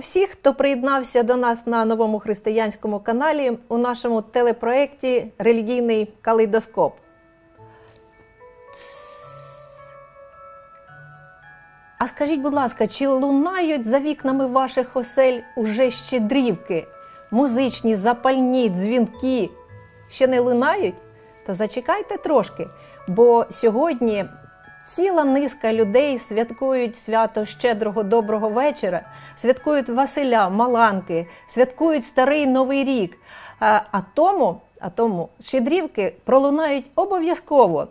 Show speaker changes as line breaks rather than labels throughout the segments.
Вітаємо всіх, хто приєднався до нас на новому християнському каналі у нашому телепроєкті Релігійний калейдоскоп. А скажіть, будь ласка, чи лунають за вікнами ваших осель уже щедрівки, музичні, запальні, дзвінки? Ще не лунають? То зачекайте трошки, бо сьогодні ціла низка людей святкують свято щедрого доброго вечора, святкують Василя, Маланки, святкують Старий Новий рік. А, тому, а тому щедрівки пролунають обов'язково.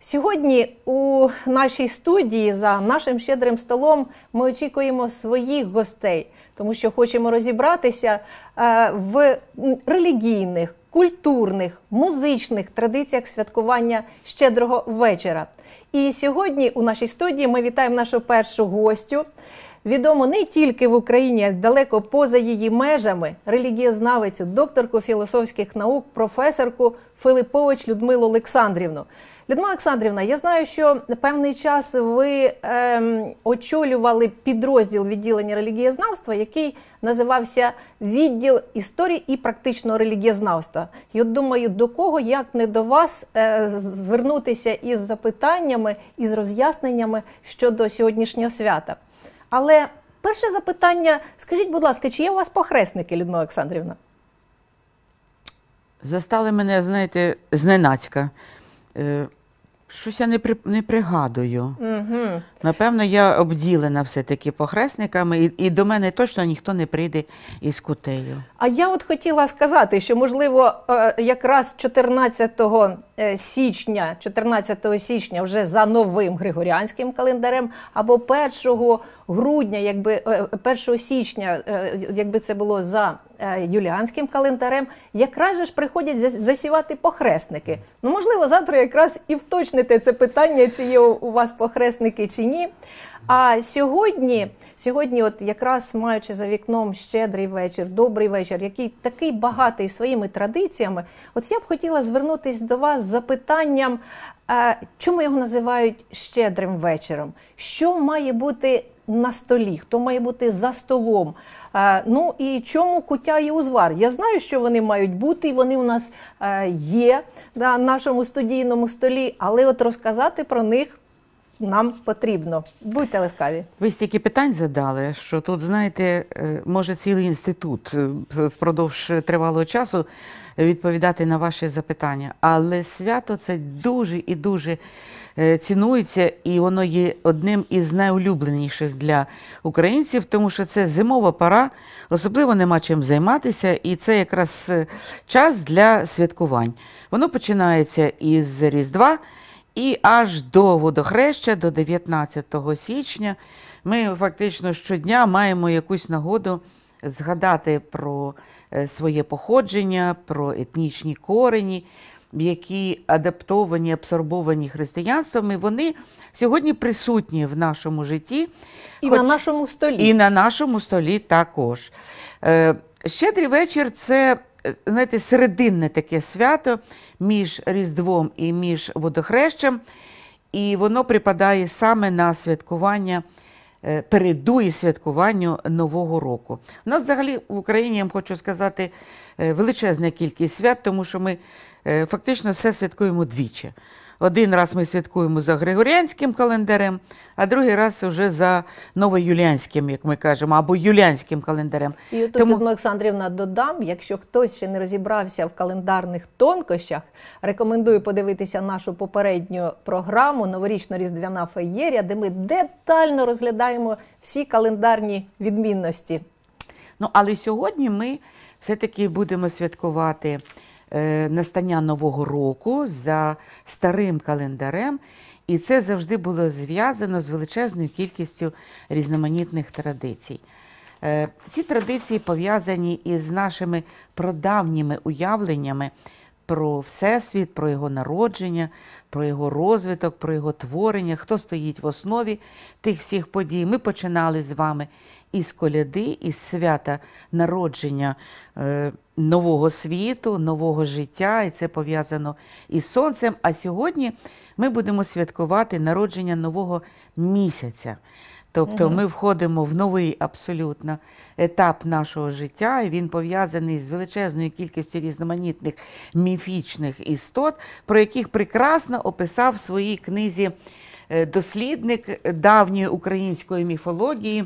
Сьогодні у нашій студії за нашим щедрим столом ми очікуємо своїх гостей, тому що хочемо розібратися в релігійних, культурних, музичних традиціях святкування щедрого вечора. І сьогодні у нашій студії ми вітаємо нашу першу гостю. Відомо не тільки в Україні, а й далеко поза її межами релігієзнавицю, докторку філософських наук, професорку Филипович Людмилу Олександрівну. Людмила Олександрівна, я знаю, що певний час ви ем, очолювали підрозділ відділення релігієзнавства, який називався відділ історії і практичного релігієзнавства. От думаю, до кого як не до вас е, звернутися із запитаннями і з роз'ясненнями щодо сьогоднішнього свята. Але перше запитання: скажіть, будь ласка, чи є у вас похресники, Людмила Олександрівна?
Застали мене, знаєте, зненацька. Е, Щось я не при, не пригадую.
Угу.
Напевно, я обділена все-таки похресниками, і, і до мене точно ніхто не прийде із кутею.
А я от хотіла сказати, що можливо, е, якраз 14 е, січня, 14 січня, вже за новим григоріанським календарем, або 1 грудня, якби 1 січня, якби це було за юліанським календарем, якраз же ж приходять засівати похресники. Ну, можливо, завтра якраз і вточните це питання, чи є у вас похресники чи ні. А сьогодні, сьогодні, от якраз маючи за вікном щедрий вечір, добрий вечір, який такий багатий своїми традиціями, от я б хотіла звернутися до вас з запитанням, чому його називають щедрим вечором? Що має бути на столі? Хто має бути за столом? Ну і чому куття і узвар? Я знаю, що вони мають бути, і вони у нас є на нашому студійному столі, але от розказати про них нам потрібно. Будьте ласкаві.
Ви стільки питань задали, що тут, знаєте, е, може цілий інститут е, впродовж тривалого часу відповідати на ваші запитання. Але свято це дуже і дуже е, цінується, і воно є одним із найулюбленіших для українців, тому що це зимова пора, особливо нема чим займатися, і це якраз час для святкувань. Воно починається із Різдва. І аж до водохреща, до 19 січня, ми фактично щодня маємо якусь нагоду згадати про е, своє походження, про етнічні корені, які адаптовані, абсорбовані християнством, і вони сьогодні присутні в нашому житті.
І Хоч... на нашому столі.
І на нашому столі також. Е, щедрий вечір це знаєте, серединне таке свято між Різдвом і між водохрещем, і воно припадає саме на святкування. Е, передує святкуванню Нового року. Ну, взагалі в Україні я вам хочу сказати е, величезна кількість свят, тому що ми фактично все святкуємо двічі. Один раз ми святкуємо за Григоріанським календарем, а другий раз вже за новоюліанським, як ми кажемо, або юліанським календарем.
І тут Тому... Олександрівна додам, якщо хтось ще не розібрався в календарних тонкощах, рекомендую подивитися нашу попередню програму Новорічно-різдвяна феєрія, де ми детально розглядаємо всі календарні відмінності.
Ну, але сьогодні ми все-таки будемо святкувати. Е, настання Нового року за старим календарем, і це завжди було зв'язано з величезною кількістю різноманітних традицій. Е, ці традиції пов'язані із нашими продавніми уявленнями про Всесвіт, про його народження, про його розвиток, про його творення, хто стоїть в основі тих всіх подій. Ми починали з вами із коляди, із свята народження е, нового світу, нового життя, і це пов'язано із сонцем. А сьогодні ми будемо святкувати народження нового місяця. Тобто ми входимо в новий абсолютно етап нашого життя, і він пов'язаний з величезною кількістю різноманітних міфічних істот, про яких прекрасно описав в своїй книзі дослідник давньої української міфології.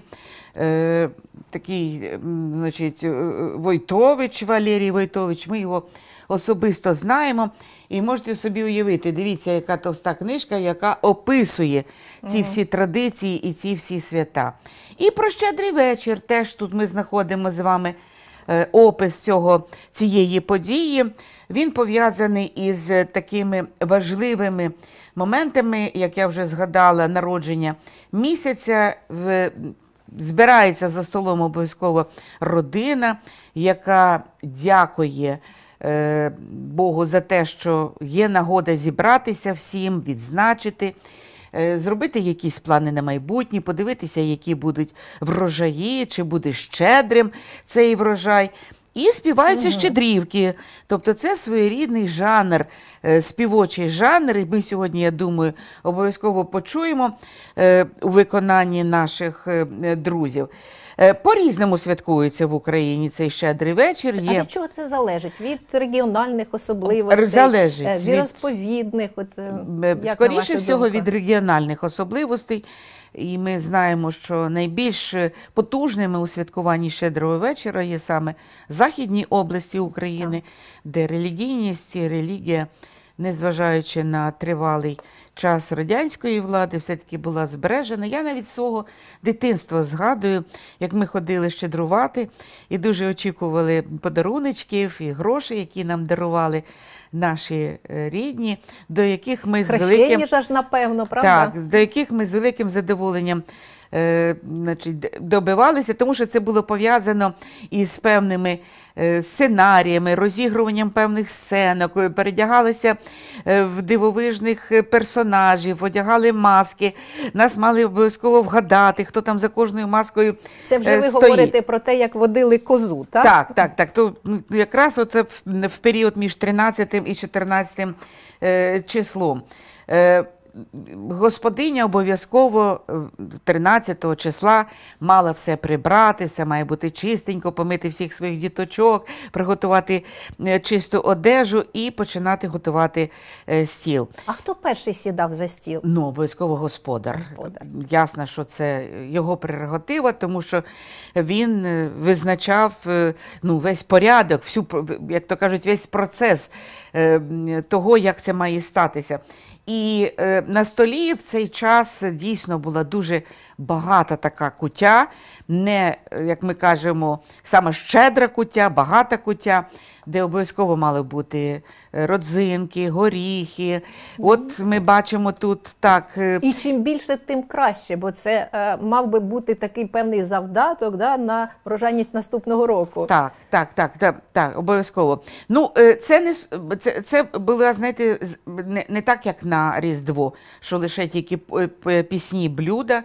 е, Такий, значить, е, Войтович Валерій Войтович. Ми його особисто знаємо. І можете собі уявити, дивіться, яка товста книжка, яка описує ці всі традиції і ці всі свята. І про щедрий вечір теж тут ми знаходимо з вами е, опис цього, цієї події. Він пов'язаний із е, такими важливими моментами, як я вже згадала, народження місяця. В, збирається за столом обов'язково родина, яка дякує е, Богу за те, що є нагода зібратися всім, відзначити. е, Зробити якісь плани на майбутнє, подивитися, які будуть врожаї, чи буде щедрим цей врожай. І співаються щедрівки. Тобто це своєрідний жанр, е, співочий жанр. І ми сьогодні, я думаю, обов'язково почуємо е, у виконанні наших е, друзів. Е, По-різному святкується в Україні цей щедрий вечір.
А від чого це залежить? Від регіональних особливостей,
Залежить від-
віросповідних? От, як
Скоріше всього
думку?
від регіональних особливостей. І ми знаємо, що найбільш потужними у святкуванні щедрого вечора є саме західні області України, де релігійність і релігія, незважаючи на тривалий час радянської влади, все-таки була збережена. Я навіть свого дитинства згадую, як ми ходили щедрувати і дуже очікували подаруночків і грошей, які нам дарували наші е, рідні, до яких ми з великим
ж напевно, правда?
так, до яких ми з великим задоволенням е, значить, добивалися, тому що це було пов'язано із певними е, сценаріями, розігруванням певних сценок, е, передягалися в дивовижних персонажів, одягали маски. Нас мали обов'язково вгадати, хто там за кожною маскою.
Це вже ви
стоїть.
говорите про те, як водили козу, так?
Так, так, так. То ну, якраз оце в, період між 13 і 14 е, числом. Е, Господиня обов'язково е, 13 числа мала все прибрати, все має бути чистенько, помити всіх своїх діточок, приготувати е, чисту одежу і починати готувати е, стіл.
А хто перший сідав за стіл?
Ну, обов'язково господар.
Господар.
Ясно, що це його прерогатива, тому що він е, визначав е, ну, весь порядок, всю, як то кажуть, весь процес е, того, як це має статися. І е, на столі в цей час дійсно була дуже багата така куття, не, як ми кажемо, саме щедра куття, багата куття, де обов'язково мали бути е, родзинки, горіхи. От ми бачимо тут так. е,
І чим більше, тим краще, бо це е, мав би бути такий певний завдаток да, на врожайність наступного року.
Так, так, так, так, так, обов'язково. Ну, е, це не це, це було, знаєте, не, не так, як на Різдво, що лише тільки пісні блюда.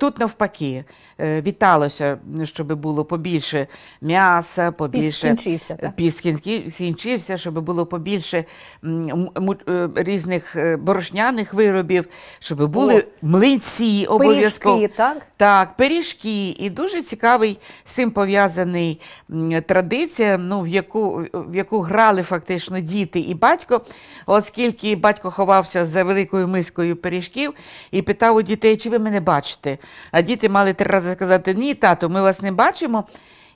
Тут навпаки віталося, щоб було побільше м'яса, побільше
скінчився, так?
Піст щоб було побільше е, різних е, борошняних виробів, щоб були
О,
млинці обов'язково.
Пиріжки, так?
Так, пиріжки. І дуже цікавий з цим пов'язаний традиція, ну, в, яку, в яку грали фактично діти і батько, оскільки батько ховався за великою мискою пиріжків і питав у дітей, чи ви мене бачите. А діти мали три рази сказати, ні, тато, ми вас не бачимо.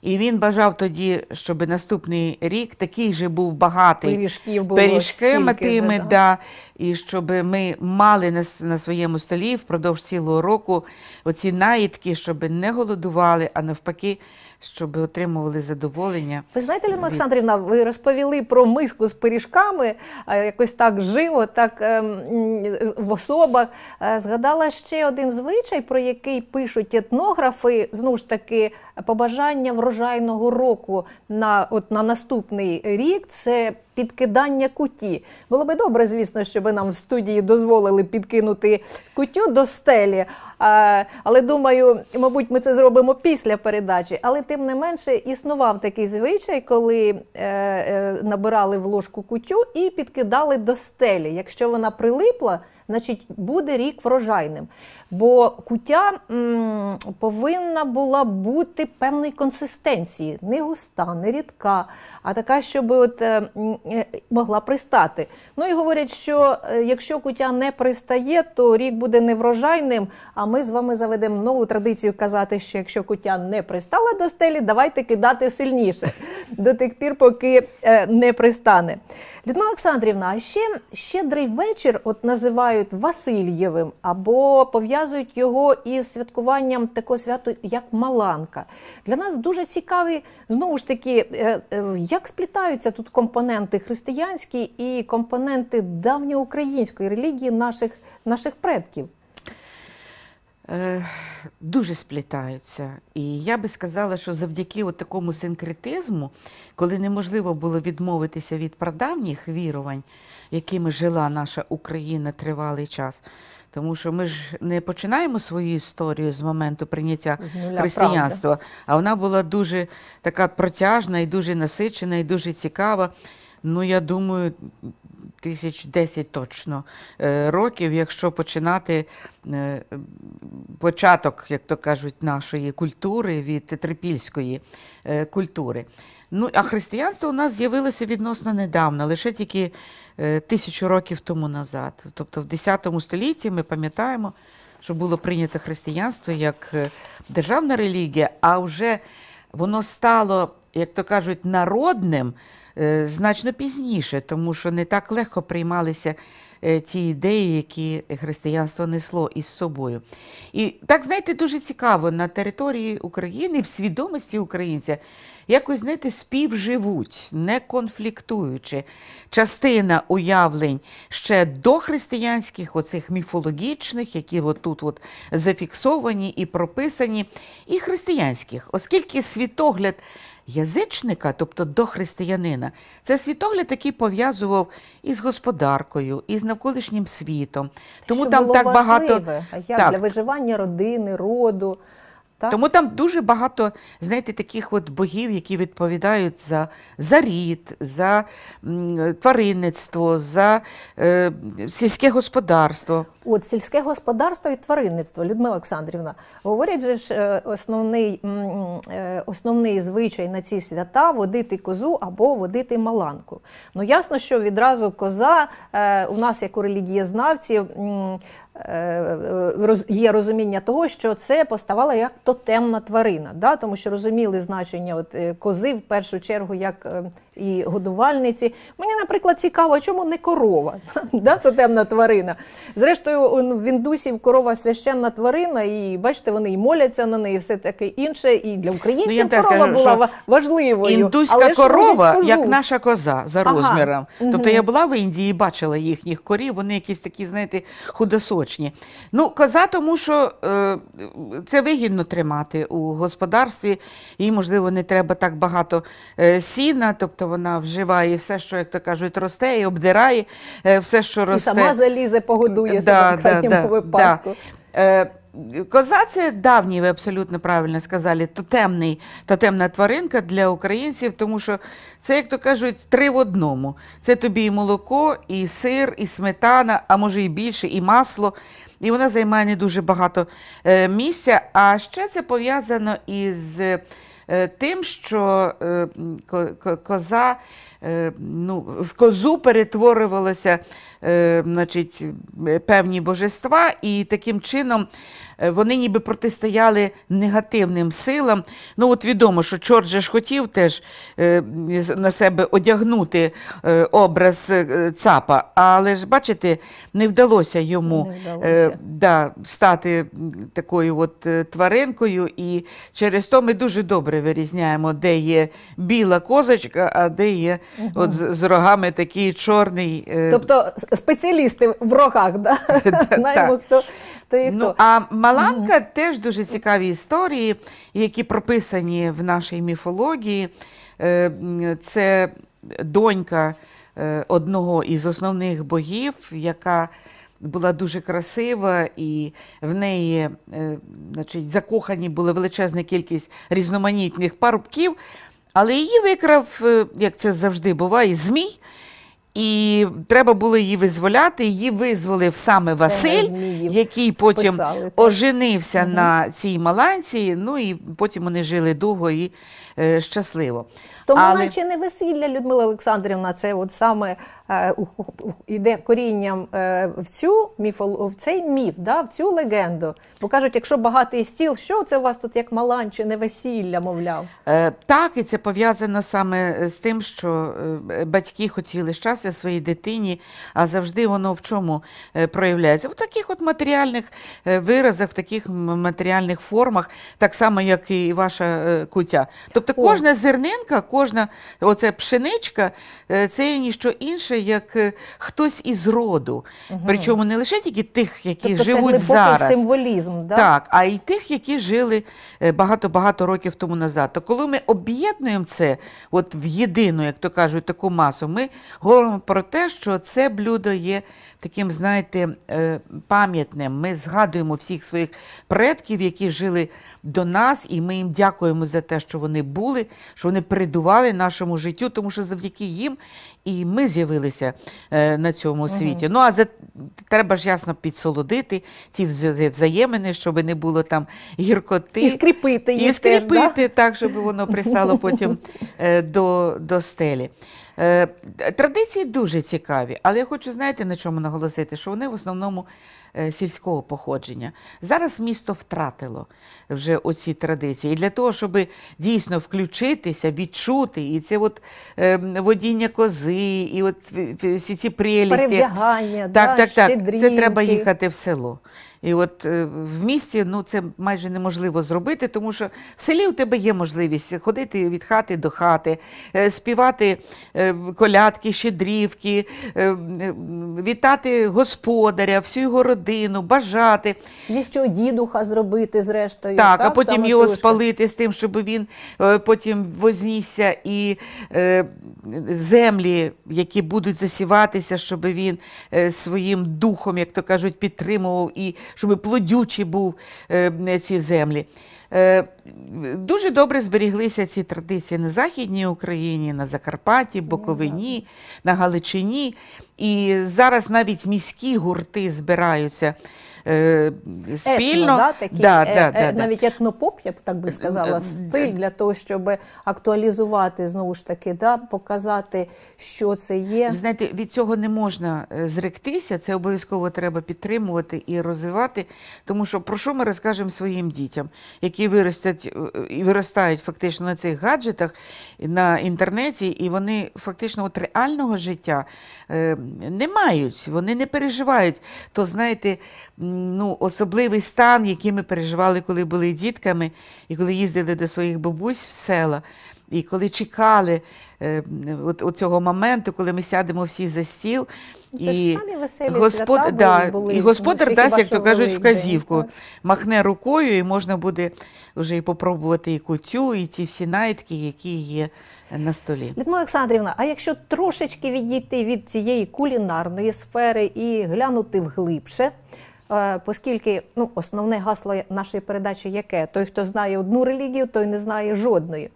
І він бажав тоді, щоб наступний рік такий же був багатий
Пиріжків було
пиріжками
стільки
тими,
да.
да, і щоб ми мали на, на своєму столі впродовж цілого року оці наїдки, щоб не голодували, а навпаки, щоб отримували задоволення.
Ви знаєте, Ліна Олександрівна, ви розповіли про миску з пиріжками, а, якось так живо, так ем, в особах. Е, Згадала ще один звичай, про який пишуть етнографи, знову ж таки, побажання врожайного року на, от, на наступний рік це підкидання куті. Було би добре, звісно, щоб нам в студії дозволили підкинути кутю до стелі. Але думаю, мабуть, ми це зробимо після передачі. Але тим не менше існував такий звичай, коли е, е, набирали в ложку кутю і підкидали до стелі. Якщо вона прилипла значить буде рік врожайним. Бо куття м, повинна була бути певної консистенції, не густа, не рідка, а така, щоб от, е, е, могла пристати. Ну і говорять, що е, якщо куття не пристає, то рік буде неврожайним. А ми з вами заведемо нову традицію казати, що якщо куття не пристала до стелі, давайте кидати сильніше до тих пір, поки е, не пристане. Людмила Олександрівна, а ще щедрий вечір от називають Васильєвим або пов'язують його із святкуванням такого святу, як Маланка. Для нас дуже цікаві, знову ж таки, е, е, як сплітаються тут компоненти християнські і компоненти давньоукраїнської релігії наших, наших предків.
Е, Дуже сплітаються. І я би сказала, що завдяки такому синкретизму, коли неможливо було відмовитися від прадавніх вірувань, якими жила наша Україна тривалий час. Тому що ми ж не починаємо свою історію з моменту прийняття
З нуля,
християнства, а вона була дуже така протяжна і дуже насичена, і дуже цікава. Ну, я думаю, тисяч десять точно е, років, якщо починати е, початок, як то кажуть, нашої культури від трипільської е, культури. Ну, а християнство у нас з'явилося відносно недавно, лише тільки тисячу років тому назад. Тобто в 10 столітті ми пам'ятаємо, що було прийнято християнство як е, державна релігія, а вже воно стало, як то кажуть, народним е, значно пізніше, тому що не так легко приймалися е, ті ідеї, які християнство несло із собою. І так, знаєте, дуже цікаво, на території України, в свідомості українця, якось, знаєте, співживуть, не конфліктуючи. Частина уявлень ще дохристиянських, оцих міфологічних, які от тут от зафіксовані і прописані, і християнських, оскільки світогляд язичника, тобто до християнина, це світогляд, який пов'язував із господаркою, із навколишнім світом. Тому
Що
там
було
так багато.
важливе, а як
Так.
для виживання родини, роду. Так?
Тому там дуже багато, знаєте, таких от богів, які відповідають за, за рід, за м, тваринництво, за е, сільське господарство.
От сільське господарство і тваринництво, Людмила Олександрівна, говорять же ж е, основний, е, основний звичай на ці свята водити козу або водити маланку. Ну ясно, що відразу коза е, у нас, як у релігієзнавців, є розуміння того, що це поставала як тотемна тварина, да? тому що розуміли значення от, е, кози в першу чергу як е, і годувальниці. Мені, наприклад, цікаво, чому не корова, да? тотемна тварина. Зрештою, в індусів корова священна тварина, і бачите, вони і моляться на неї, і все таке інше. І для
Ну,
українців
так
корова
скажу,
була важливою.
Індуська
але
корова, як наша коза за
Ага.
розміром. Тобто я була в Індії і бачила їхніх корів, вони якісь такі, знаєте, худосочні. Ну, коза, тому що е, це вигідно тримати у господарстві, їй, можливо, не треба так багато е, сіна, тобто вона вживає все, що, як то кажуть, росте і обдирає е, все, що
І сама залізе, погодує себе в крайньому випадку.
Е, Коза це давній, ви абсолютно правильно сказали, тотемний, тотемна тваринка для українців, тому що це, як то кажуть, три в одному. Це тобі і молоко, і сир, і сметана, а може і більше, і масло. І вона займає не дуже багато е, місця. А ще це пов'язано із е, тим, що е, ко- ко- коза, е, ну, в козу перетворювалося е, значить, е, певні божества, і таким чином е, вони ніби протистояли негативним силам. Ну, от відомо, що чорт же ж хотів теж е, на себе одягнути е, образ е, цапа, але ж, бачите, не вдалося йому
Не вдалося.
е, да, стати такою от е, тваринкою, і через то ми дуже добре вирізняємо, де є біла козочка, а де є от з, з рогами такий чорний. е,
Тобто спеціалісти в рогах, да? знаємо, хто, хто і хто.
Ну, а Маланка теж дуже цікаві історії, які прописані в нашій міфології. Е, Це донька е, одного із основних богів, яка була дуже красива, і в неї значить, закохані була величезна кількість різноманітних парубків, але її викрав, е, як це завжди буває, змій. І треба було її визволяти. Її визволив саме
Саме
Василь,
Зміїв
який потім
списали, оженився
оженився на цій маланці. Ну і потім вони жили довго і е, щасливо.
Тому
Але-
наче не весілля Людмила Олександрівна, це от саме е, іде корінням е, в цю міфол, в цей міф, да, в цю легенду. Бо кажуть, якщо багатий стіл, що це у вас тут як малан чи не весілля, мовляв.
Е, Так, і це пов'язано саме з тим, що е, батьки хотіли щастя своїй дитині, а завжди воно в чому е, проявляється? В таких от матеріальних е, виразах, в таких матеріальних формах, так само, як і ваша е, кутя. Тобто кожна зернинка, кожна оце пшеничка, е, це є ніщо інше, як е, хтось із роду. Причому не лише тільки тих, які
Тобто
живуть
це
зараз.
символізм. Да?
Так, а й тих, які жили е, багато-багато років тому назад. То коли ми об'єднуємо це от в єдину, як то кажуть, таку масу, ми говоримо про те, що це блюдо є таким, знаєте, е, пам'ятним. Ми згадуємо всіх своїх предків, які жили до нас, і ми їм дякуємо за те, що вони були, що вони передували нашому життю, тому що завдяки їм і ми з'явилися е, на цьому світі. Ну а за треба ж ясно підсолодити ці взаємини, щоб не було там гіркоти.
І скріпити їх
І
теж, да?
скріпити так, щоб воно пристало потім е, до, до стелі. Е, Традиції дуже цікаві, але я хочу, знаєте, на чому наголосити, що вони в основному е, сільського походження. Зараз місто втратило вже оці традиції. І для того, щоб дійсно включитися, відчути, і це от е, водіння кози, і от е, всі ці прелісті.
Перевдягання,
Так,
да,
так, так. Це треба їхати в село. І от е, в місті ну, це майже неможливо зробити, тому що в селі у тебе є можливість ходити від хати до хати, е, співати е, колядки, щедрівки, вітати господаря, всю його родину, бажати.
Є що дідуха зробити, зрештою.
Так, а потім
саме
його
тушки.
спалити з тим, щоб він потім вознісся і землі, які будуть засіватися, щоб він своїм духом, як то кажуть, підтримував і щоб плодючі був е, ці землі. Е, Дуже добре зберіглися ці традиції на Західній Україні, на Закарпатті, Боковині, на Галичині. І зараз навіть міські гурти збираються е, спільно.
Етно, да, такі,
Да,
е,
да, да,
е,
да.
навіть етнопоп, я б так би сказала,
Е,
стиль для того, щоб актуалізувати знову ж таки, да, показати, що це є.
Ви знаєте, від цього не можна е, зректися, це обов'язково треба підтримувати і розвивати. Тому що про що ми розкажемо своїм дітям, які виростять е, і виростають фактично на цих гаджетах на інтернеті, і вони фактично от реального життя е, не мають, вони не переживають. То знаєте, ну, особливий стан, який ми переживали, коли були дітками, і коли їздили до своїх бабусь в села. І коли чекали е, от, от цього моменту, коли ми сядемо всі за стіл,
Це ж
і,
самі веселі
господ...
свята
да,
були,
і
ну,
господар дасть, як то кажуть, вказівку,
так.
махне рукою, і можна буде вже і попробувати і кутю, і ті всі найтки, які є на столі.
Людмила Олександрівна, а якщо трошечки відійти від цієї кулінарної сфери і глянути вглибше, е, оскільки ну, основне гасло нашої передачі яке? Той, хто знає одну релігію, той не знає жодної.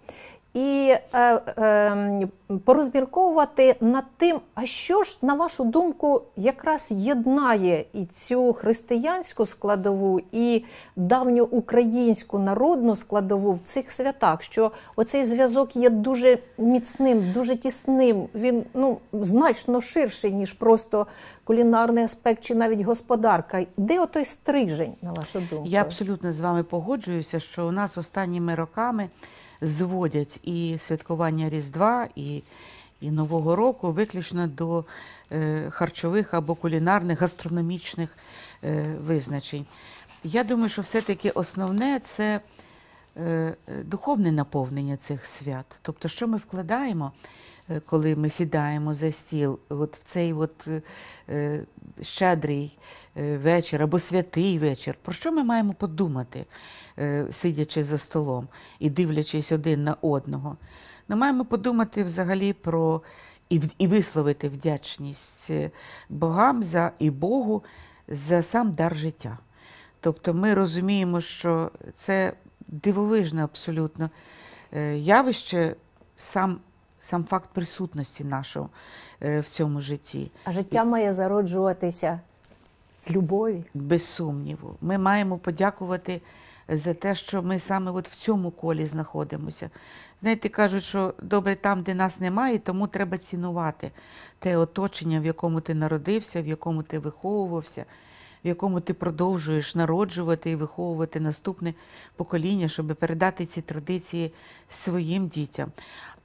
І е, е, порозмірковувати над тим, а що ж, на вашу думку, якраз єднає і цю християнську складову, і давню українську народну складову в цих святах, що оцей зв'язок є дуже міцним, дуже тісним. Він ну значно ширший, ніж просто кулінарний аспект чи навіть господарка. Де отой стрижень, на вашу думку?
Я абсолютно з вами погоджуюся, що у нас останніми роками зводять і святкування Різдва, і, і Нового року виключно до е, харчових або кулінарних, гастрономічних е, визначень. Я думаю, що все-таки основне це е, духовне наповнення цих свят. Тобто, що ми вкладаємо, коли ми сідаємо за стіл, от в цей от, е, е, щедрий е, вечір або святий вечір, про що ми маємо подумати, е, сидячи за столом і дивлячись один на одного? Ми маємо подумати взагалі про і, висловити вдячність е, богам за і Богу за сам дар життя. Тобто ми розуміємо, що це дивовижне абсолютно е, явище сам сам факт присутності нашого е, в цьому житті.
А життя має зароджуватися з любові.
Без сумніву. Ми маємо подякувати за те, що ми саме от в цьому колі знаходимося. Знаєте, кажуть, що добре там, де нас немає, тому треба цінувати те оточення, в якому ти народився, в якому ти виховувався, в якому ти продовжуєш народжувати і виховувати наступне покоління, щоб передати ці традиції своїм дітям.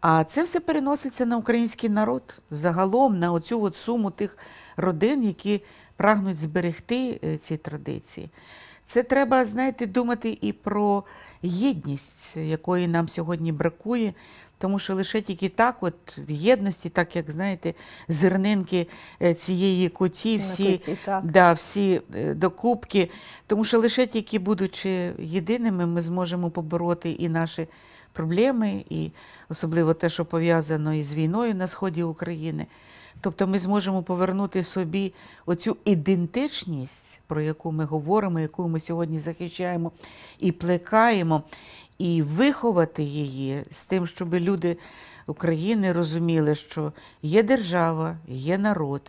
А це все переноситься на український народ загалом, на оцю от суму тих родин, які прагнуть зберегти е, ці традиції. Це треба, знаєте, думати і про єдність, якої нам сьогодні бракує. Тому що лише тільки так, от в єдності, так як знаєте, зернинки е, цієї куті, всі
куті,
да, всі е, докупки. Тому що лише тільки будучи єдиними, ми зможемо побороти і наші проблеми, і особливо те, що пов'язано із війною на сході України. Тобто ми зможемо повернути собі оцю ідентичність, про яку ми говоримо, яку ми сьогодні захищаємо і плекаємо, і виховати її з тим, щоб люди України розуміли, що є держава, є народ,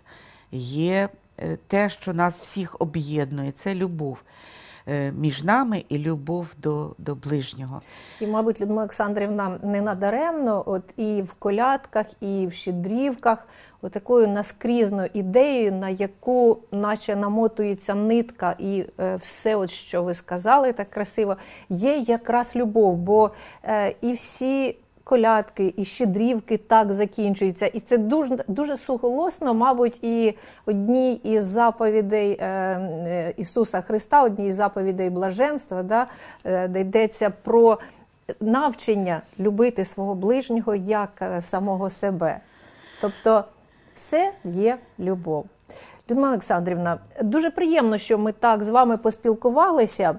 є е, те, що нас всіх об'єднує, це любов між нами і любов до, до ближнього.
І, мабуть, Людмила Олександрівна не надаремно, от і в колядках, і в щедрівках, отакою наскрізною ідеєю, на яку наче намотується нитка, і е, все, от що ви сказали так красиво, є якраз любов, бо е, і всі. Колядки і щедрівки так закінчуються, і це дуже дуже суголосно, мабуть, і одній із заповідей е, е, Ісуса Христа, одній із заповідей блаженства, да, е, де йдеться про навчення любити свого ближнього як самого себе. Тобто все є любов. Людмила Олександрівна, дуже приємно, що ми так з вами поспілкувалися.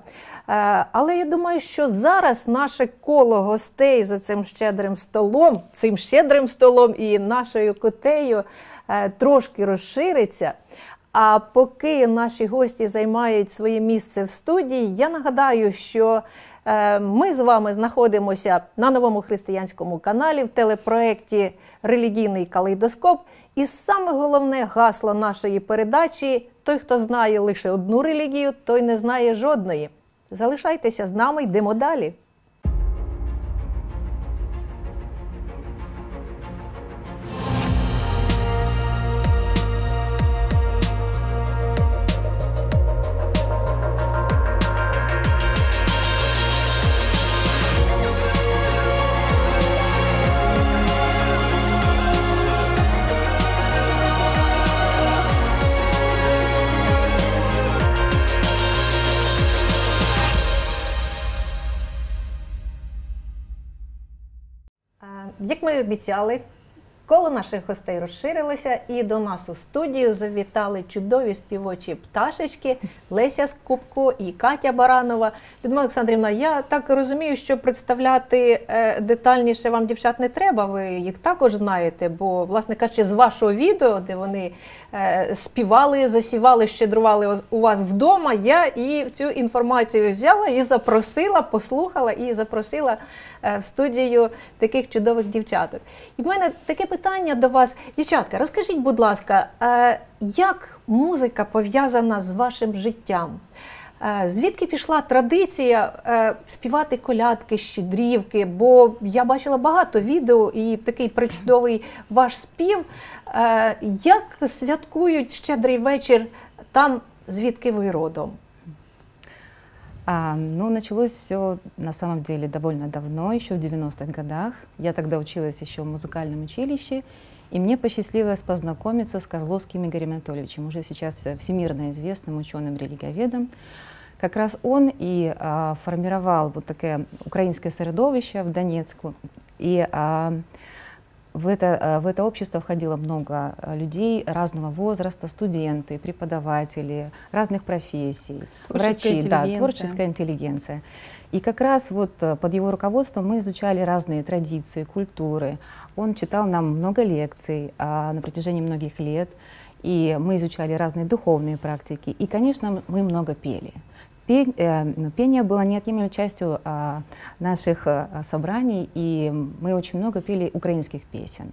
Е, Але я думаю, що зараз наше коло гостей за цим щедрим столом, цим щедрим столом і нашою котею е, трошки розшириться. А поки наші гості займають своє місце в студії, я нагадаю, що е, ми з вами знаходимося на новому християнському каналі в телепроекті Релігійний калейдоскоп. І саме головне гасло нашої передачі: той, хто знає лише одну релігію, той не знає жодної. Залишайтеся з нами, йдемо далі. І обіцяли, коло наших гостей розширилося, і до нас у студію завітали чудові співочі пташечки Леся Скупко і Катя Баранова. Людмила Олександрівна, я так розумію, що представляти е, детальніше вам дівчат не треба. Ви їх також знаєте, бо, власне кажучи, з вашого відео, де вони е, співали, засівали, щедрували у вас вдома, я і цю інформацію взяла і запросила, послухала і запросила в студію таких чудових дівчаток. І в мене таке питання до вас, дівчатка, розкажіть, будь ласка, е, як музика пов'язана з вашим життям? Е, Звідки пішла традиція е, співати колядки, щедрівки? Бо я бачила багато відео і такий причудовий ваш спів. Е, Як святкують щедрий вечір там, звідки ви родом?
А, ну, началось все на самом деле довольно давно, еще в 90-х годах. Я тогда училась еще в музыкальном училище, и мне посчастливилось познакомиться с Козловским Игорем Анатольевичем, уже сейчас э, всемирно известным ученым-религиоведом. Как раз он и а, формировал вот такое украинское средовище в Донецку. И а, в это, э, в это общество входило много э, людей разного возраста, студенты, преподаватели, разных профессий, врачи, да, творческая интеллигенция. И как раз вот э, под его руководством мы изучали разные традиции, культуры. Он читал нам много лекций а, на протяжении многих лет, и мы изучали разные духовные практики. И, конечно, мы много пели. Э, ну, Пение было неотъемлемой частью а, наших а, собраний, и мы очень много пели украинских песен.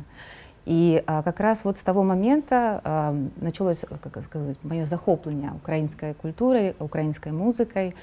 И а, как раз вот с того момента а, началось, как сказать, мое захопление украинской культурой, украинской музыкой.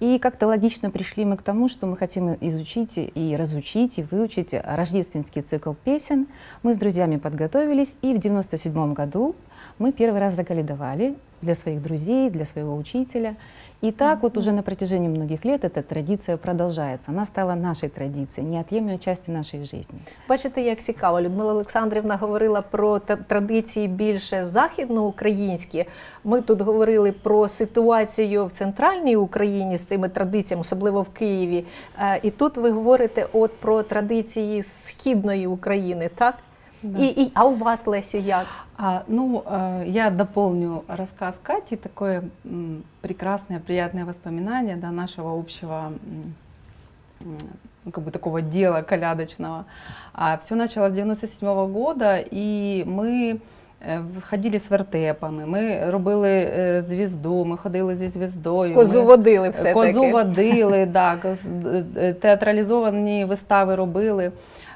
И как-то логично пришли мы к тому, что мы хотим изучить и разучить, и выучить рождественский цикл песен. Мы с друзьями подготовились, и в 97 году мы первый раз заколедовали для своих друзей, для своего учителя. И так вот уже на протяжении многих лет эта традиция продолжается. Она стала нашей традицией, неотъемлемой частью нашей жизни.
Бачите, як цікаво. Людмила Олександрівна говорила про традиції більше західноукраїнські. Ми тут говорили про ситуацію в центральній Україні з цими традиціями, особливо в Києві. Е, І тут ви говорите от про традиції східної України, так?
Да.
І, і, а у вас, Лесю, як?
А, ну, э, я дополню рассказ Кати, такое м, прекрасное, приятное воспоминание да, нашего общего м, м, ну, как бы такого дела колядочного. А, все началось с 97 года, и мы е, ходили з вертепами, ми робили е, звізду, ми ходили зі звіздою.
Козу
ми-
водили все
Козу
таки.
водили, да, коз- е, театралізовані вистави робили.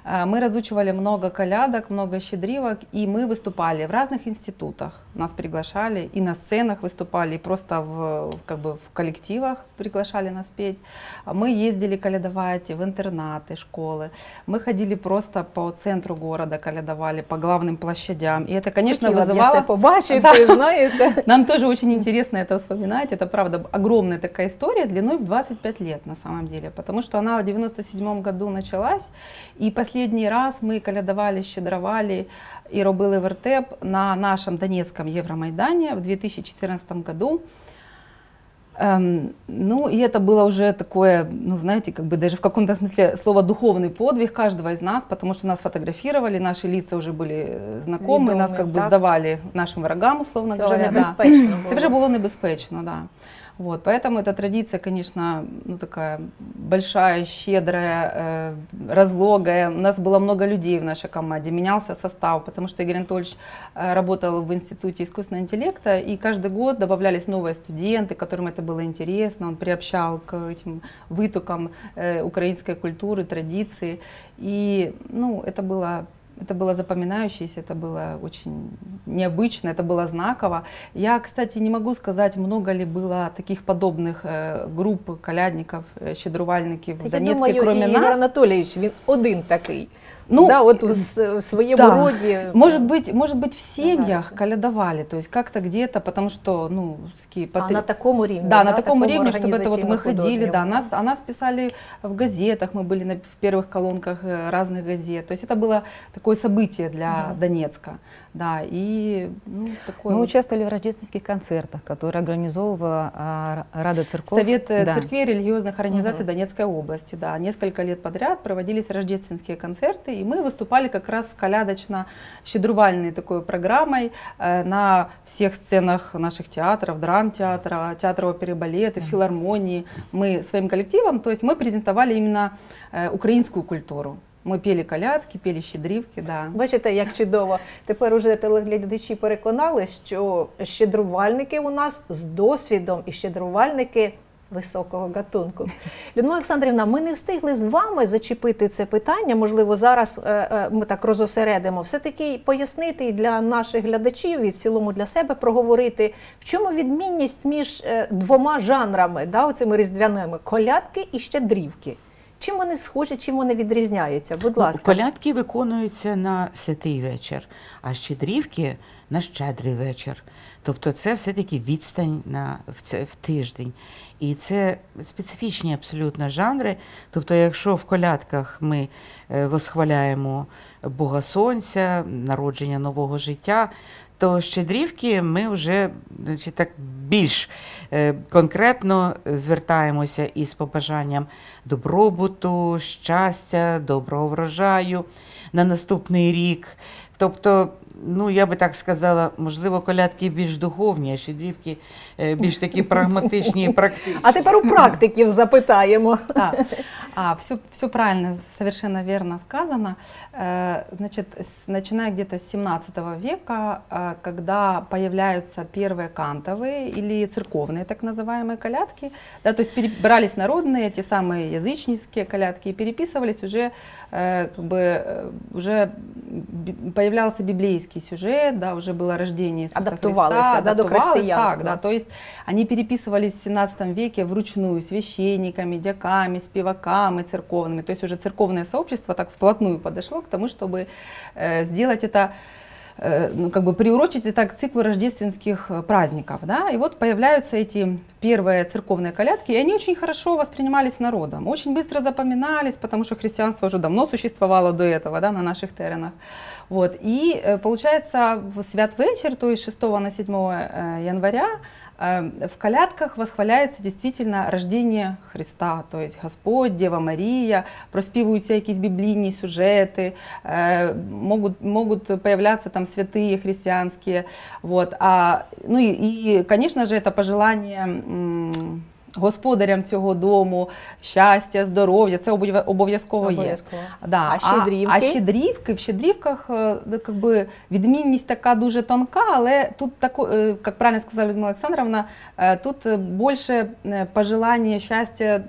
Е, Мы разучивали много колядок, много щедрівок, и мы выступали в разных институтах. Нас приглашали и на сценах выступали, и просто в, как бы, в коллективах приглашали нас петь. Мы ездили колядовать в интернаты, школы. Мы ходили просто по центру города, колядовали по главным площадям. И это, конечно,
я
вызывало...
це побачити,
Да.
знаєте.
Нам тоже очень интересно это вспоминать. Это, правда, огромная такая история длиной в 25 лет на самом деле, потому что она в 97 году началась, и последний раз мы колядовали, щедровали и робили вертеп на нашем Донецком Евромайдане в 2014 году. Эм, ну, и это было уже такое, ну, знаете, как бы даже в каком-то смысле слово духовный подвиг каждого из нас, потому что нас фотографировали, наши лица уже были э, знакомы, нас
Відомі,
как бы
так.
сдавали нашим врагам, условно
Це вже
говоря. да.
небезпечно
Це вже
було.
було небезпечно, да. Вот, поэтому эта традиция, конечно, ну, такая большая, щедрая, э, разлогая. У нас было много людей в нашей команде, менялся состав, потому что Игорь Анатольевич э, работал в Институте искусственного интеллекта, и каждый год добавлялись новые студенты, которым это было интересно. Он приобщал к этим вытокам э, украинской культуры, традиции. И ну, это было это было запоминающееся, это было очень необычно, это было знаково. Я, кстати, не могу сказать, много ли было таких подобных э, групп колядников, э, щедрувальников в
Я
Донецке,
думаю,
кроме
і Ігор
нас.
Анатолійович, він один такий.
Ну,
да, от в, с- в своєму
да.
роді.
Может быть, может быть, в семьях
Нравится.
колядовали, то есть как-то где-то, потому что, ну, такие
А
патри-
на такому рівні.
Да, на таком уровне, чтобы это вот мы ходили,
організаційно-художньому.
да, нас, о нас писали в газетах, мы были на, в первых колонках э, разных газет, то есть это было такое событие для
Мгм.
Донецка, да, и ну, такое
Мы
вот
участвовали в рождественских концертах, которые организовывала а, Рада Церков.
Совет э,
Да.
церквей и религиозных организаций
Мгм.
Донецкой области, да, несколько лет подряд проводились рождественские концерты, и мы выступали как раз с колядочно-щедрувальной такой программой э, на всех сценах наших театров, драмтеатра, театра оперы и балета, филармонии. Мы своим коллективом, то есть мы презентовали именно э, украинскую культуру. Мы пели колядки, пели щедрівки, да.
Бачите, як чудово. Тепер уже телеглядачі переконали, що щедрувальники у нас з досвідом і щедрувальники високого гатунку. Людмила Олександрівна, ми не встигли з вами зачепити це питання. Можливо, зараз е, е, ми так розосередимо. Все-таки пояснити і для наших глядачів і в цілому для себе проговорити, в чому відмінність між е, двома жанрами, да, оцими різдвяними колядки і щедрівки. Чим вони схожі, чим вони відрізняються? Будь
Ну,
ласка.
Колядки виконуються на святий вечір, а щедрівки на щедрий вечір. Тобто це все-таки відстань на, в, це, в тиждень. І це специфічні абсолютно жанри. Тобто, якщо в колядках ми е, восхваляємо Бога Сонця, народження нового життя, то щедрівки ми вже значить, так більш е, конкретно звертаємося із побажанням добробуту, щастя, доброго врожаю на наступний рік. Тобто ну я би так сказала, можливо, колядки більш духовні, а щедрівки е, більш такі прагматичні і практичні.
А тепер у практиків запитаємо.
Да. А, все, все правильно, совершенно верно сказано. Э, Значит, с- начиная где-то с 17 века, э, когда появляются первые кантовые или церковные так называемые колядки, да, то есть перебрались народные, те самые язычнические колядки, и переписывались уже, э, как бы, уже появлялся библейский сюжет, да, уже было рождение Иисуса
Адаптовалось,
Христа,
да, до.
Так, да, то есть они переписывались в 17 веке вручную священниками, дьяками, спиваками церковными. То есть уже церковное сообщество так вплотную подошло к тому, чтобы э, сделать это э, ну, как бы приурочить это к циклу рождественских э, праздников, да, и вот появляются эти первые церковные колядки, и они очень хорошо воспринимались народом, очень быстро запоминались, потому что христианство уже давно существовало до этого, да, на наших теренах, вот, и получается в свят-вечер, то есть 6 на 7 э, января, в колядках восхваляется действительно рождение Христа, то есть Господь, Дева Марія, проспівуються якісь біблійні сюжети, э, могут, могут появляться там святые христианские. Вот. А, ну и, и, конечно же, это пожелание м, господарям цього дому, щастя, здоров'я, це обов'я- обов'язково є. Да.
А щедрівки?
А, щедрівки, в щедрівках е, ну, как би, відмінність така дуже тонка, але тут, тако, е, як правильно сказала Людмила Олександровна, е, тут більше пожелання щастя,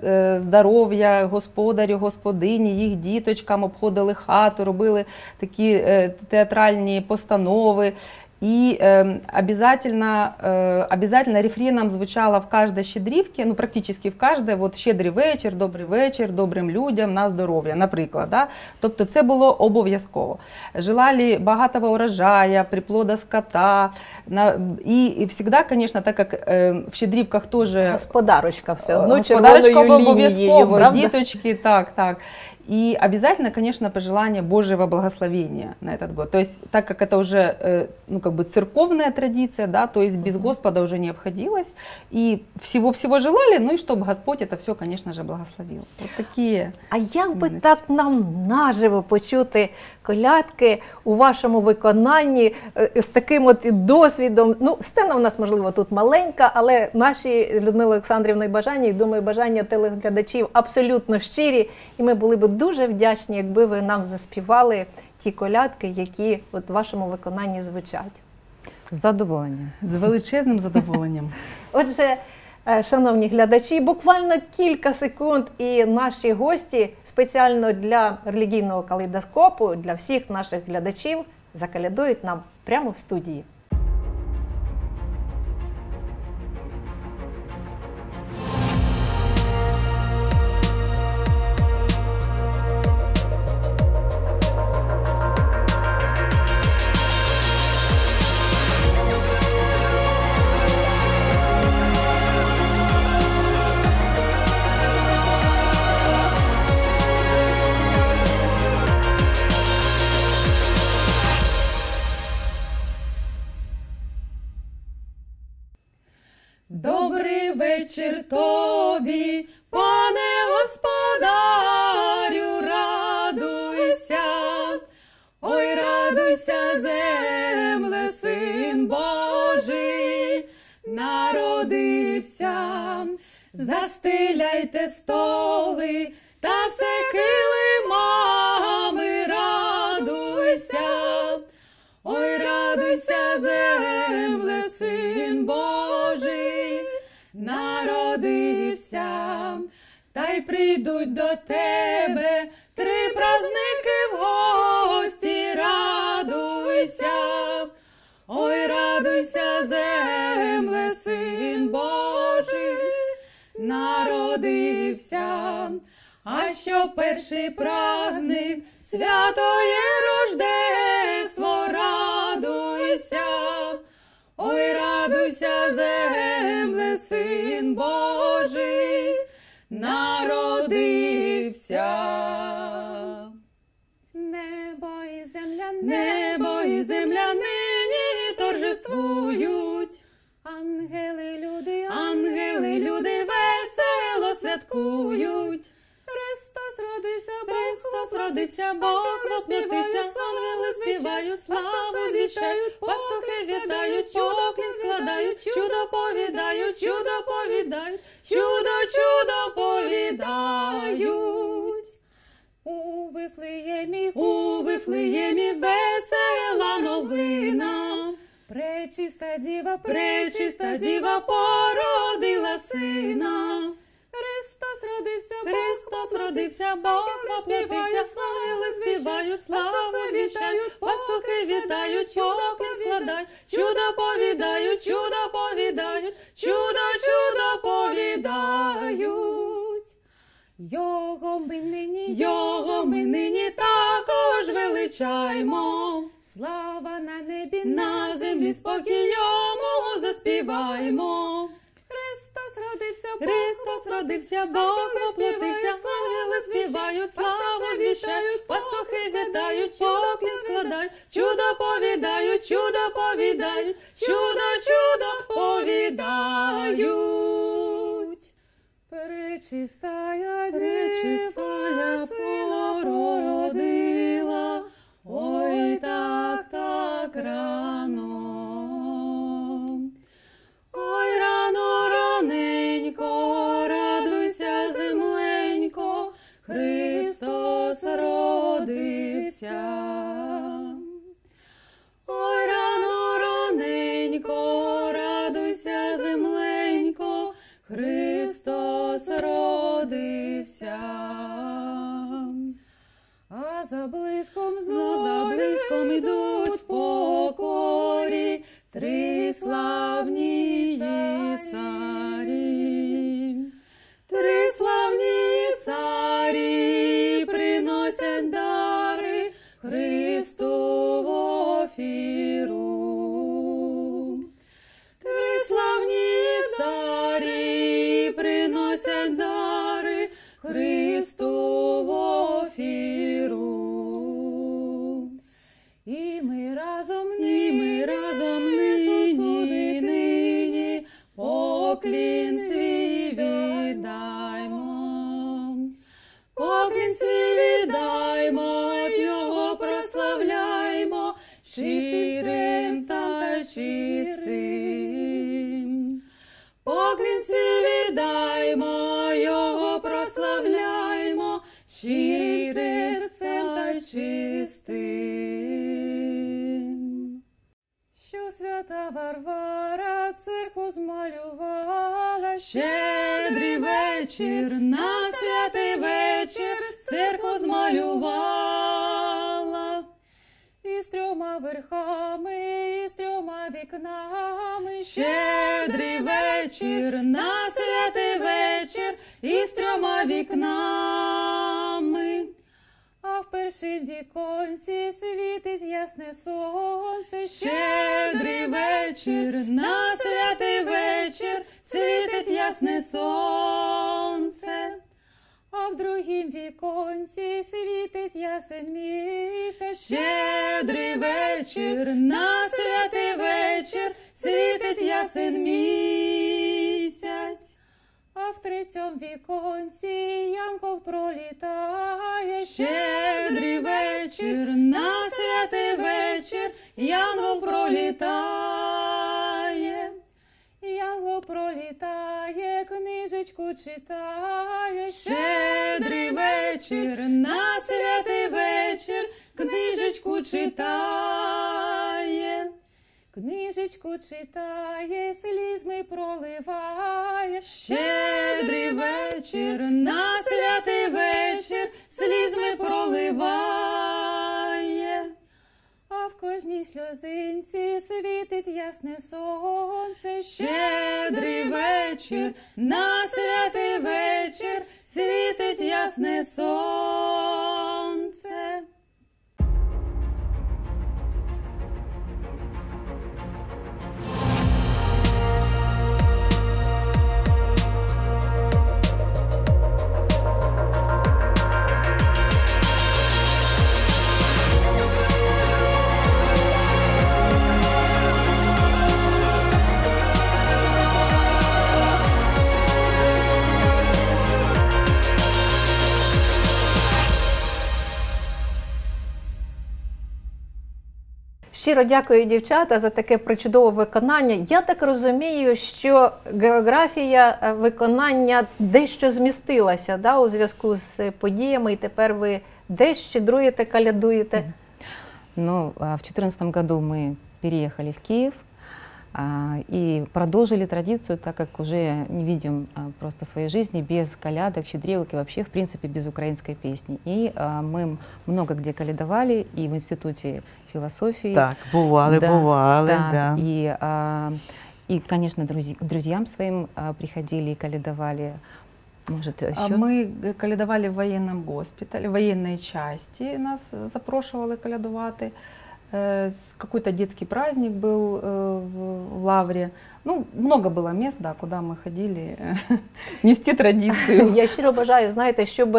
здоров'я господарю, господині, їх діточкам обходили хату, робили такі театральні постанови. И э, обязательно, э, обязательно рефреном звучало в каждой щедрівці, ну практически в каждой, вот щедрий вечір, добрий вечір, добрим людям на здоров'я, наприклад. Да? Тобто це було обов'язково. Желали багатого урожая, приплода скота. На, і, і всегда, конечно, так як э, в щедрівках теж
Господарочка все одно
Господарочка
червоною лінією,
обов'язково,
правда?
діточки, так, так. И обязательно, конечно, пожелание Божьего благословения на этот год. То есть, так как это уже э, ну, как бы церковная традиция, да, то есть без Господа уже не обходилось, и всего-всего желали, ну и чтобы Господь это все, конечно же, благословил. Вот такие.
А як би
Мінності.
так нам наживо почути колядки у вашому виконанні е, з таким от досвідом? Ну, сцена у нас, можливо, тут маленька, але наші Людмила Олександрівна і бажання, і думаю, бажання телеглядачів абсолютно щирі. І ми були б дуже вдячні, якби ви нам заспівали ті колядки, які от в вашому виконанні звучать.
З задоволенням.
З величезним задоволенням.
Отже, шановні глядачі, буквально кілька секунд, і наші гості спеціально для релігійного калейдоскопу, для всіх наших глядачів закалядують нам прямо в студії.
Вечір тобі, пане господарю, радуйся, ой, радуйся, земле, син Божий, народився, застеляйте столи та все килимами, радуйся. Ой, радуйся, земле, син Божий, народився, та й прийдуть до тебе три праздники в гості, радуйся, ой, радуйся, земле, син Божий, народився. А що перший праздник, святоє Рождество, радуйся, ой, радуйся, земле, син Божий, народився. Небо і земля, небо і земля нині торжествують. Ангели, люди, ангели, люди весело святкують. Христос родився,
Бог воплотився, ангели співають, славу звіщають, пастухи вітають, чудо плін складають, чудо повідають, чудо повідають, чудо, чудо повідають. У Вифлеємі, у Вифлеємі весела новина. Пречиста діва, пречиста діва породила сина. Родився, Христос родився, Бог воплотився, славили співають, славу вітають, пастухи вітають, чудо складають, чудо повідають, чудо повідають, чудо, чудо повідають. Його ми нині, його ми нині також величаємо. Слава на небі, на землі спокій йому заспіваємо. Христос родився, Христос родився, Бог воплотився, ангели співають, славу звіщають, пастухи вітають, поклін складають, чудо повідають, чудо повідають, чудо, чудо повідають. Пречистая Пречистая породила, ой так, так рано. Родився. Ой, рано, раненько, радуйся, земленько, Христос родився. А за блиском зорі, за блиском ідуть покорі, три славні царі. Три славні царі офіру. Три славні царі приносять дари Христу в офіру. І ми разом нині, щедрий вечір, на святий вечір церкву змалювала. І з трьома верхами, і з трьома вікнами, щедрий вечір, на святий вечір, і з трьома вікнами. А в першім віконці світить ясне сонце, щедрий вечір, на святий вечір, світить ясне сонце. А в другім віконці світить ясен місяць, щедрий вечір, на святий вечір, світить ясен місяць. А в третьому віконці янгол пролітає, щедрий вечір, на святий вечір, янгол пролітає. Янгол пролітає, книжечку читає, щедрий вечір, на святий вечір, книжечку читає. Книжечку читає, слізми проливає, щедрий вечір, на святий вечір, слізми проливає. Кожній сльозинці світить ясне сонце, щедрий вечір, на святий вечір, світить ясне сонце.
Щиро дякую, дівчата, за таке причудове виконання. Я так розумію, що географія е, виконання дещо змістилася да, у зв'язку з подіями, і тепер ви десь щедруєте, калядуєте.
А, в 2014 году мы переехали в Киев а, и продолжили традицию, так как уже не видим а, просто своей жизни без колядок, щедревок и вообще, в принципе, без украинской песни. И а, мы много где калядовали, и в Институте философии.
Так, бували,
Да,
бували,
да.
да.
И, а, и, конечно, друзи- к друзьям своим а, приходили и калядовали. Может,
А
еще?
Ми е, калядували в воєнному госпіталі, в воєнній часті нас е, запрошували калядувати. Э, с- Какой-то детский праздник был э, в в Лавре. Ну, много было мест, да, куда мы ходили э, нести традицию.
Я щиро бажаю, знаєте, щоб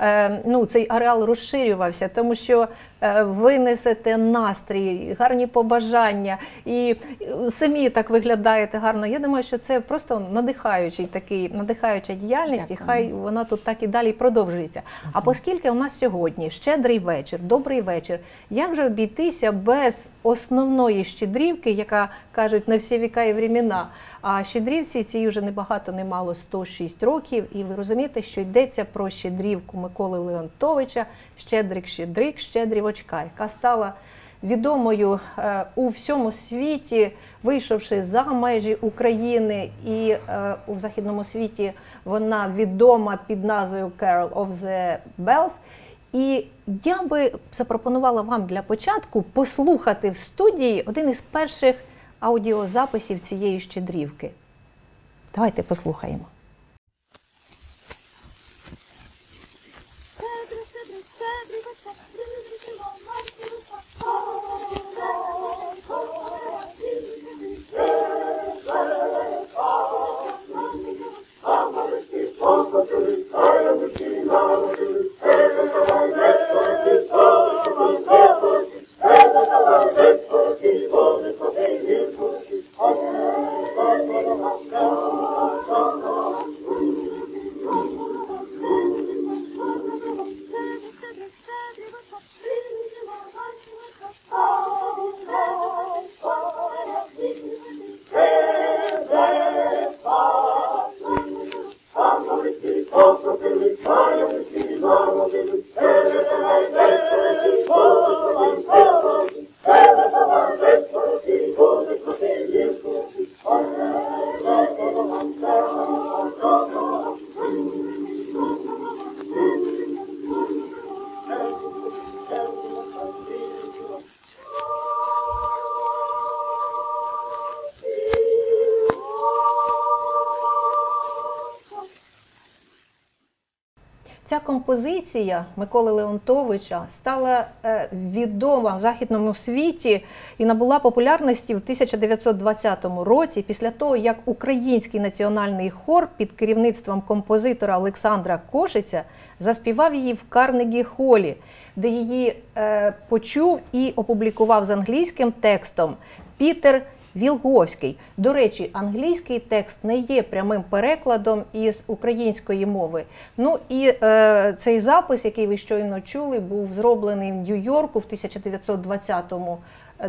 е, ну, цей ареал розширювався, тому що е, ви несете настрій, гарні побажання і е, самі так виглядаєте гарно. Я думаю, що це просто надихаючий такий, надихаюча діяльність,
Дякую.
і хай вона тут так і далі продовжується. А оскільки у нас сьогодні щедрий вечір, добрий вечір, як же обійтися без основної щедрівки, яка кажуть на всі віка і времена? а щедрівці цій вже небагато не мало 106 років, і ви розумієте, що йдеться про щедрівку Миколи Леонтовича, Щедрик, Щедрик, Щедрівочка, яка стала відомою е, у всьому світі, вийшовши за межі України, і е, у західному світі вона відома під назвою Carol of the Bells. І я би запропонувала вам для початку послухати в студії один із перших аудіозаписів цієї щедрівки. Давайте послухаємо. Thank you. Композиція Миколи Леонтовича стала е, відома в західному світі і набула популярності в 1920 році, після того як український національний хор під керівництвом композитора Олександра Кошиця заспівав її в Карнегі Холі, де її е, почув і опублікував з англійським текстом Пітер Вілговський. До речі, англійський текст не є прямим перекладом із української мови. Ну і е, цей запис, який ви щойно чули, був зроблений в Нью-Йорку в 1920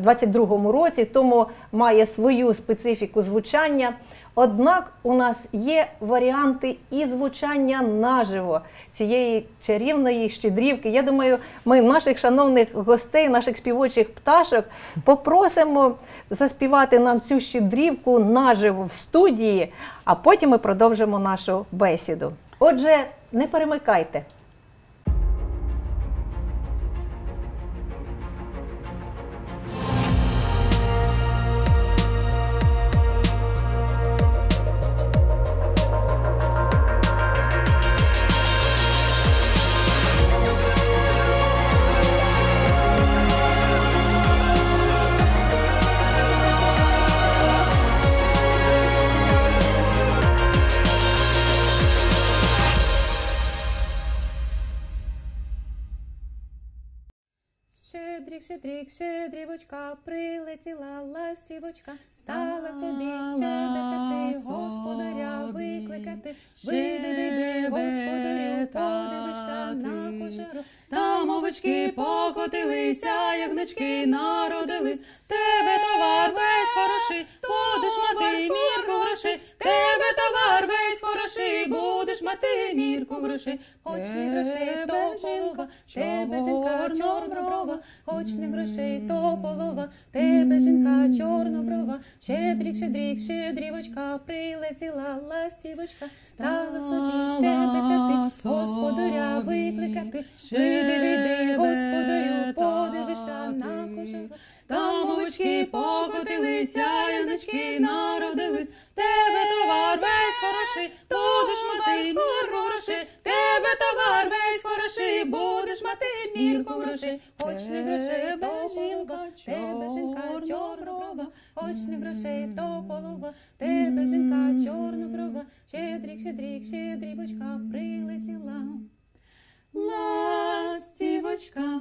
22 році, тому має свою специфіку звучання. Однак у нас є варіанти і звучання наживо цієї чарівної щедрівки. Я думаю, ми наших шановних гостей, наших співочих пташок попросимо заспівати нам цю щедрівку наживо в студії, а потім ми продовжимо нашу бесіду. Отже, не перемикайте.
Щедрівочка, прилетіла ластівочка, стала собі щебетати, господаря викликати. Вийди, господарю, подивишся на кошару. Там овочки покотилися, ягнички народились, тебе товар весь хороший, будеш мати мірку грошей, тебе товар весь хороший, будеш мати мірку грошей, хоч не грошей, то полова, тебе жінка чорноброва, хоч не грошей, то полова, тебе жінка чорноброва, щедрік, щедрік, щедрівочка, прилетіла ластівочка, стала собі щебетати, господаря викликати, ти вийди, господарю, подивишся на кожур. Там овочки покотилися, яночки народились, тебе товар весь хороший, будеш мати мірку грошей, тебе товар весь хороший, будеш мати мірку грошей, хоч не грошей, то полова, тебе жінка чорноброва, хоч не грошей, то полова, тебе жінка чорноброва, щедрік, щедрік, щедрівочка прилетіла. Ластівочка.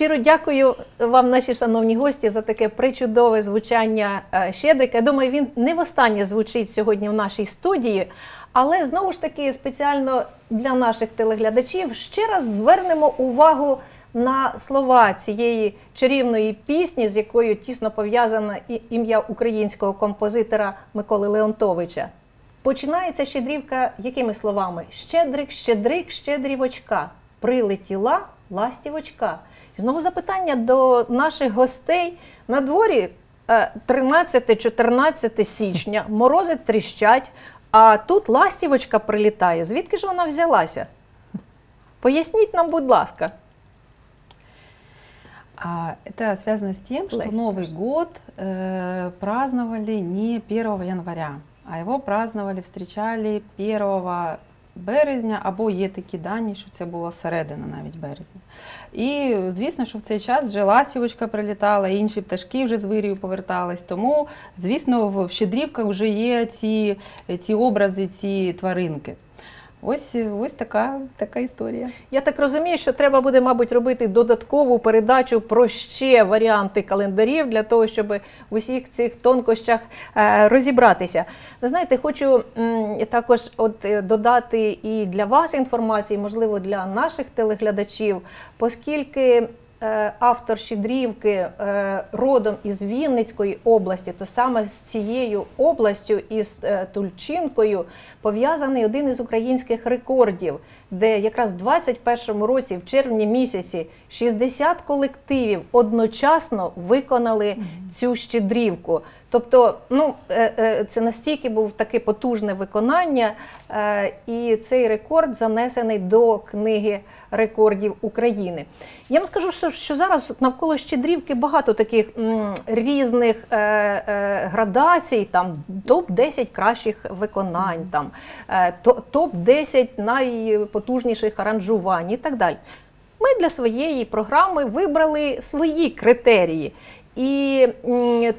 Щиро дякую вам, наші шановні гості, за таке причудове звучання е, Щедрика. Я думаю, він не востаннє звучить сьогодні в нашій студії. Але знову ж таки, спеціально для наших телеглядачів ще раз звернемо увагу на слова цієї чарівної пісні, з якою тісно пов'язане ім'я українського композитора Миколи Леонтовича. Починається щедрівка якими словами? Щедрик, щедрик, щедрівочка. Прилетіла ластівочка. І знову запитання до наших гостей. На дворі е, 13-14 січня, морози тріщать, а тут ластівочка прилітає. Звідки ж вона взялася? Поясніть нам, будь ласка.
А, Это связано с тем, что
Леся,
Новый год э, праздновали не 1 января, а его праздновали, встречали 1 березня або є такі дані, що це була середина навіть березня. І звісно, що в цей час вже ластівочка прилітала, інші пташки вже з вирію повертались. Тому, звісно, в щедрівках вже є ці, ці образи, ці тваринки. Ось, ось така, така історія.
Я так розумію, що треба буде, мабуть, робити додаткову передачу про ще варіанти календарів для того, щоб в усіх цих тонкощах е, розібратися. Ви знаєте, хочу також от е, додати і для вас інформації, можливо, для наших телеглядачів, оскільки. Е, Автор Щедрівки е, родом із Вінницької області, то саме з цією областю із е, Тульчинкою пов'язаний один із українських рекордів, де якраз в 21-му році, в червні місяці, 60 колективів одночасно виконали цю щедрівку. Тобто, ну е, е, це настільки був таке потужне виконання, е, і цей рекорд занесений до книги рекордів України. Я вам скажу, що, зараз навколо щедрівки багато таких різних градацій, там топ-10 кращих виконань, там е, топ-10 найпотужніших аранжувань і так далі. Ми для своєї програми вибрали свої критерії. І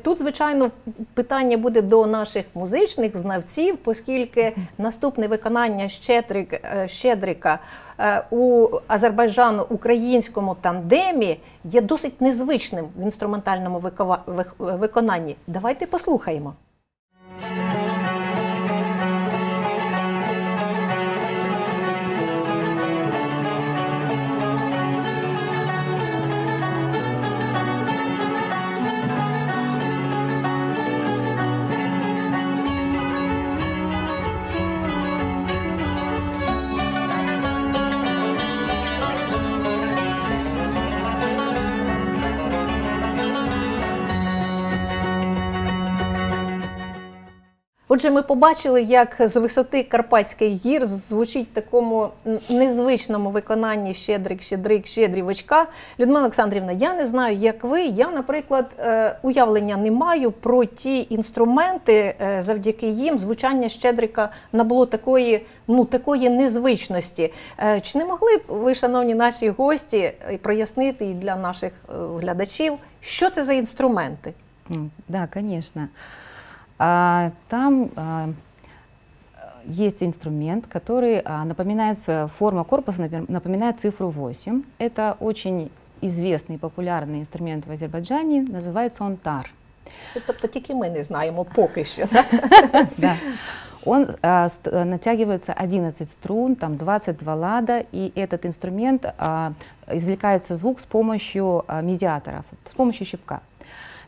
тут, звичайно, питання буде до наших музичних знавців, оскільки наступне виконання Щедрик, е, Щедрика е, у азербайджано-українському тандемі є досить незвичним в інструментальному виконанні. Давайте послухаємо. Отже, ми побачили, як з висоти Карпатських гір звучить в такому незвичному виконанні Щедрик, Щедрик, Щедрівочка. Людмила Олександрівна, я не знаю, як ви. Я, наприклад, е, уявлення не маю про ті інструменти, е, завдяки їм звучання Щедрика набуло такої, ну, такої незвичності. Е, Чи не могли б ви, шановні наші гості, прояснити і для наших глядачів, що це за інструменти?
М, Да, конечно. А, Там а, есть инструмент, который а, напоминает, форма корпуса напоминает цифру 8. Это очень известный и популярный инструмент в Азербайджане, называется он тар.
Це тобто тільки ми не знаємо поки що.
Да. Он а, натягивается 11 струн, там 22 лада, и этот инструмент а, извлекается звук с помощью а, медиаторов, с помощью щипка.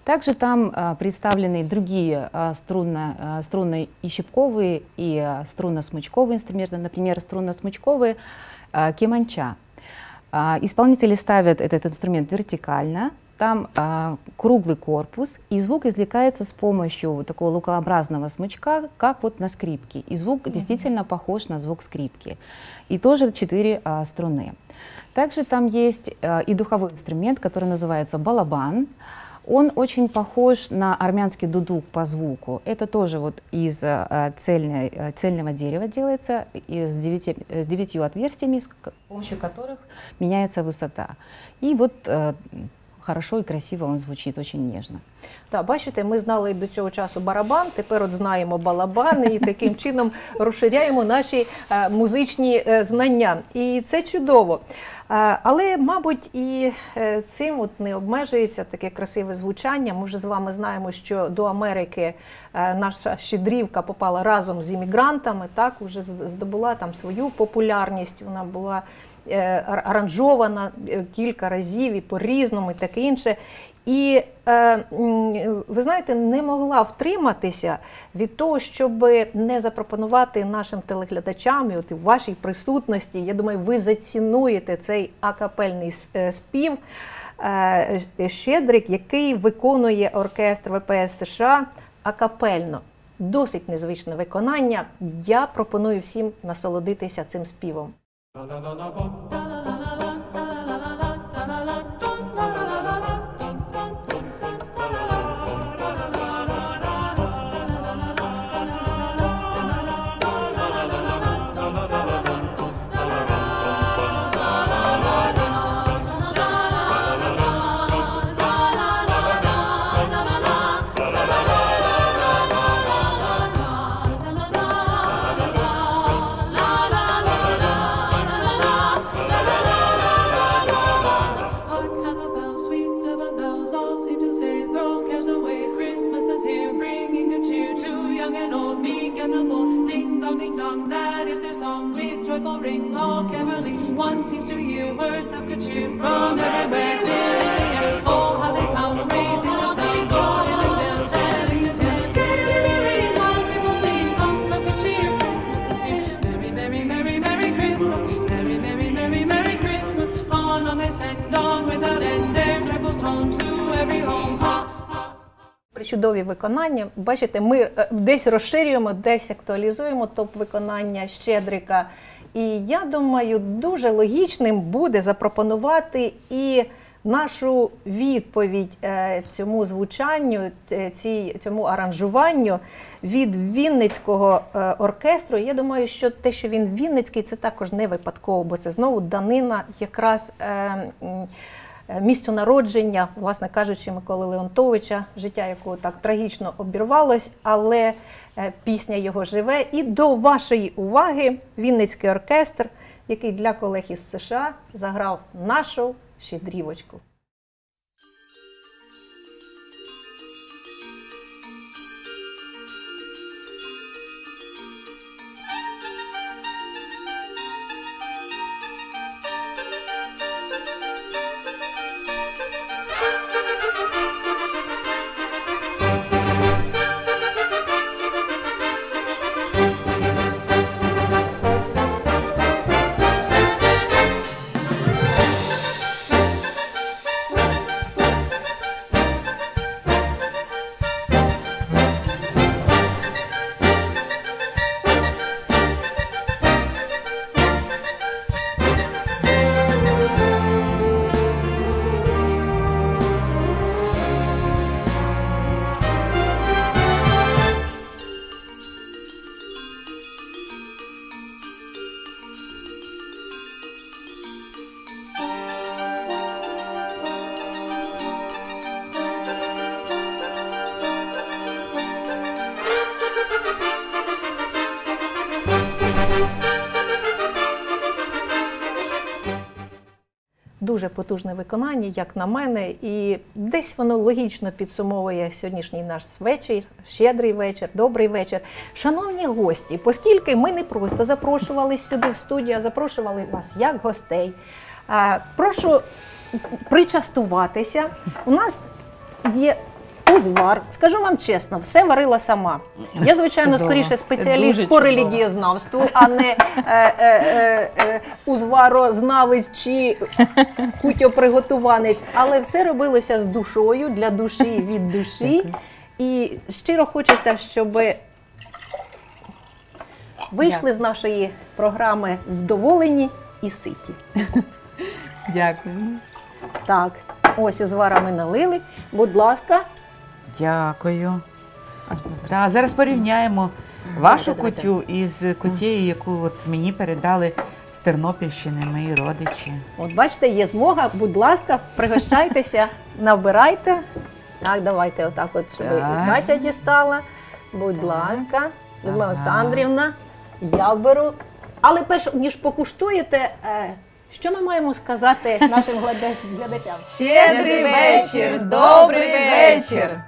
Также там а, представлены другие а, струнно, а, струнно- и щипковые и а, струнно-смычковые инструменты, например, струнно-смычковые а, кеманча. А, Исполнители ставят этот инструмент вертикально, там а, круглый корпус, и звук извлекается с помощью такого лукообразного смычка, как вот на скрипке. И звук действительно похож на звук скрипки. И тоже четыре а, струны. Также там есть а, и духовой инструмент, который называется балабан. Он очень похож на армянский дудук по звуку. Это тоже вот из а, цельной, а, цельного дерева делается, и с, девяти- с девятью отверстиями, с ко- помощью которых меняется высота. И вот э, хорошо и красиво он звучит, очень нежно.
Так, бачите, ми знали до цього часу барабан, тепер от знаємо балабан і таким чином розширяємо наші е, музичні е, знання. І це чудово. Е, але, мабуть, і е, цим от не обмежується таке красиве звучання. Ми вже з вами знаємо, що до Америки е, наша щедрівка попала разом з іммігрантами, так, уже здобула там свою популярність. Вона була аранжована кілька разів і по-різному, і таке інше. І е, ви знаєте, не могла втриматися від того, щоб не запропонувати нашим телеглядачам, і от і в вашій присутності, я думаю, ви зацінуєте цей акапельний е, спів. е, Щедрик, який виконує оркестр ВПС США акапельно. Досить незвичне виконання. Я пропоную всім насолодитися цим співом. Причудові виконання. Бачите, ми е, десь розширюємо, десь актуалізуємо топ виконання Щедрика. І я думаю, дуже логічним буде запропонувати і нашу відповідь е, цьому звучанню, цьому аранжуванню від Вінницького е, оркестру. Я думаю, що те, що він Вінницький, це також не випадково, бо це знову данина якраз. Е, місцю народження, власне кажучи, Миколи Леонтовича, життя якого так трагічно обірвалось, але е, пісня його живе. І до вашої уваги Вінницький оркестр, який для колег із США заграв нашу щедрівочку. Потужне виконання, як на мене, і десь воно логічно підсумовує сьогоднішній наш вечір, щедрий вечір, добрий вечір. Шановні гості, оскільки ми не просто запрошували сюди в студію, а запрошували вас як гостей. Прошу причастуватися. У нас є узвар. Скажу вам чесно, все варила сама. Я, звичайно,
Чудово.
скоріше спеціаліст по
чудово.
релігієзнавству, а не е, е, е, е, узварознавець чи кутьоприготуванець. Але все робилося з душою для душі від душі. І щиро хочеться, щоб вийшли з нашої програми вдоволені і ситі.
Дякую.
Так, ось узвара ми налили. Будь ласка,
Дякую. Да, зараз порівняємо вашу кутю із кутєю, яку от мені передали з Тернопільщини мої родичі.
От бачите, є змога, будь ласка, пригощайтеся, набирайте. Так, давайте отак, от, щоб і
Так.
Катя дістала. Будь ласка, Людмила
Ага.
Олександрівна, я беру. Але перш ніж покуштуєте, е, що ми маємо сказати нашим гляда- глядачам?
Щедрий вечір, добрий вечір.